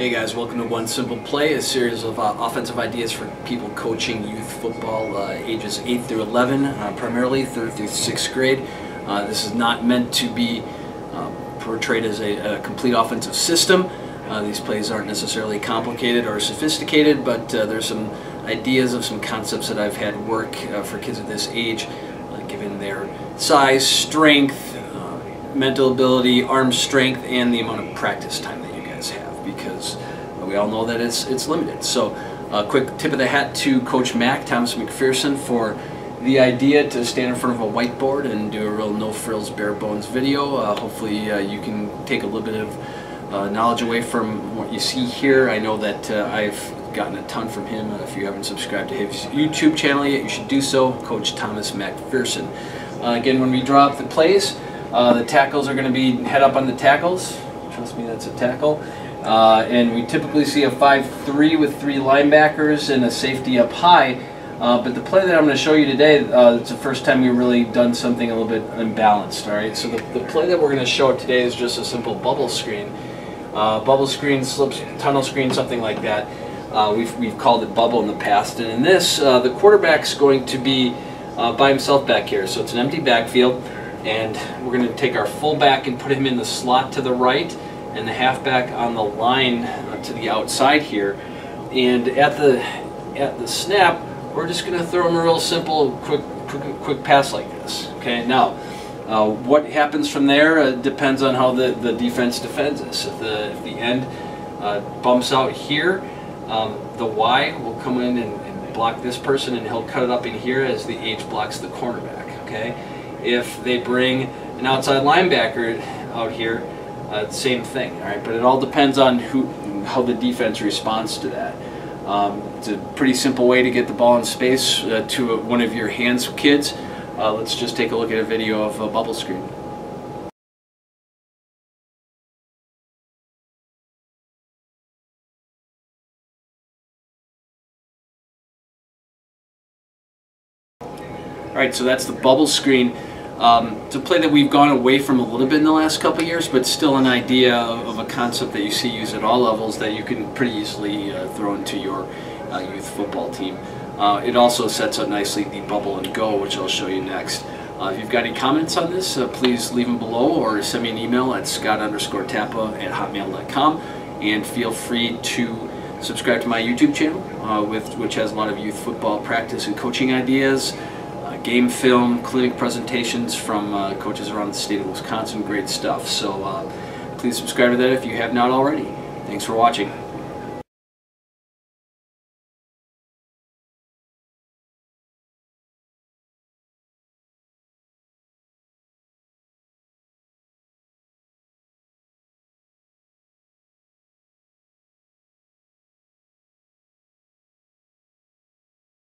Hey guys, welcome to One Simple Play, a series of uh, offensive ideas for people coaching youth football uh, ages 8 through 11, uh, primarily 3rd through 6th grade. Uh, this is not meant to be uh, portrayed as a, a, complete offensive system. Uh, these plays aren't necessarily complicated or sophisticated, but there's some ideas of some concepts that I've had work for kids of this age, given their size, strength, mental ability, arm strength, and the amount of practice time you have because we all know that it's, it's limited. So a quick tip of the hat to Coach Mac, Thomas McPherson, for the idea to stand in front of a whiteboard and do a real no-frills, bare-bones video. Uh, hopefully uh, you can take a little bit of uh, knowledge away from what you see here. I know that uh, I've gotten a ton from him. if you haven't subscribed to his YouTube channel yet, you should do so. Coach Thomas McPherson. Uh, again, when we draw up the plays, uh, the tackles are going to be head up on the tackles. Trust me, that's a tackle. Uh, and we typically see a 5-3 with three linebackers and a safety up high. Uh, but the play that I'm going to show you today, uh, it's the first time we've really done something a little bit unbalanced. All right, so the, the play that we're going to show today is just a simple bubble screen. Uh, bubble screen, slips, tunnel screen, something like that. Uh, we've, we've called it bubble in the past. And in this, uh, the quarterback's going to be by himself back here. So it's an empty backfield. And we're going to take our fullback and put him in the slot to the right and the halfback on the line uh, to the outside here. And at the at the snap, we're just going to throw him a real simple, quick, quick, quick pass like this. Okay, now. Uh, what happens from there uh, depends on how the, the defense defends us. If the, if the end uh, bumps out here, um, the Y will come in and, and, block this person and he'll cut it up in here as the H blocks the cornerback. Okay, If they bring an outside linebacker out here, uh, same thing, all right. But it all depends on who, how the defense responds to that. Um, it's a pretty simple way to get the ball in space uh, to a, one of your hands kids. Uh, let's just take a look at a video of a bubble screen. All right, so that's the bubble screen. Um, it's a play that we've gone away from a little bit in the last couple years, but still an idea of, of, a concept that you see used at all levels that you can pretty easily uh, throw into your uh, youth football team. Uh, it also sets up nicely the bubble and go, which I'll show you next. Uh, if you've got any comments on this, uh, please leave them below or send me an email at scott underscore tappa at hotmail.com and feel free to subscribe to my YouTube channel, uh, with, which has a lot of youth football practice and coaching ideas game film, clinic presentations from uh, coaches around the state of Wisconsin. Great stuff. So uh, please subscribe to that if you have not already. Thanks for watching.